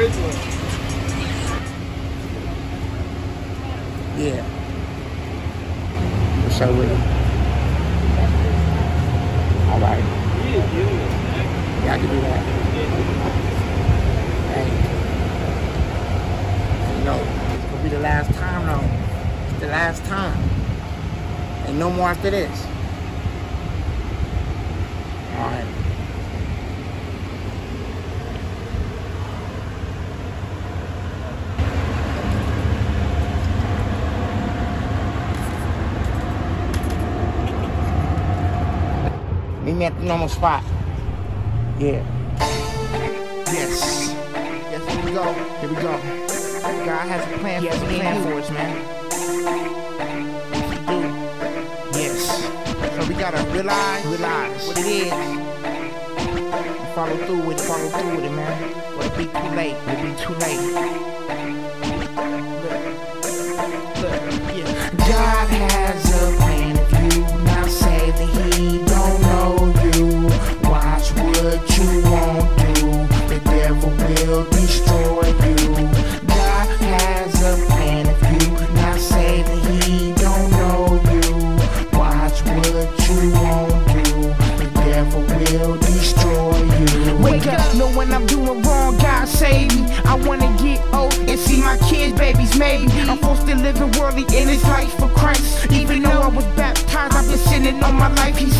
Go to it. Yeah. Up with it? All right. Yeah, I can do that. Hey. You know, it's gonna be the last time though. The last time. And no more after this. All right. Meet me at the normal spot. Yeah. Yes. Yes, here we go. Here we go. God has a plan, he has a plan for us, man. Yes, he do. Yes. So we gotta realize, realize what it is. And follow through with it, follow through with it, man. Or it'll be too late. It'll be too late. Destroy you. God has a plan you say that he don't know you. Watch what you won't do. Will destroy you. Wake up, know when I'm doing wrong, God save me. I wanna get old and see my kids, babies, maybe. I'm supposed to live in worldly in this life for Christ. Even though I was baptized, I've been sinning all my life. He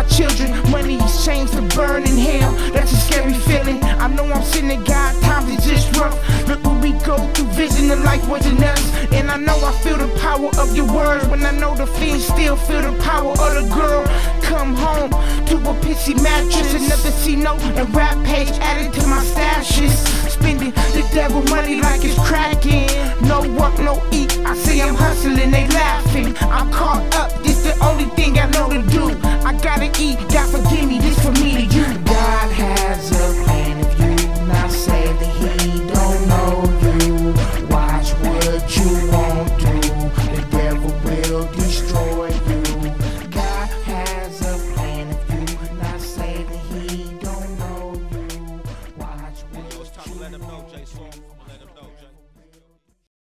my children. Money exchange to burn in hell. That's a scary feeling. I know I'm sinning, God, times is just rough. Look what we go through, vision of life wasn't us. And I know I feel the power of your words when I know the fiends still feel the power of the girl. Come home to a pissy mattress, another C note and rap page added to my stashes. Spending the devil money like it's cracking. No work, no eat. I say I'm hustling, they laughing. I'm caught eat. God forgive me, this for me to you. God has a plan if you not say that He don't know you. Watch what you won't do. The devil will destroy you. God has a plan if you not say He don't know you. Watch what you won't.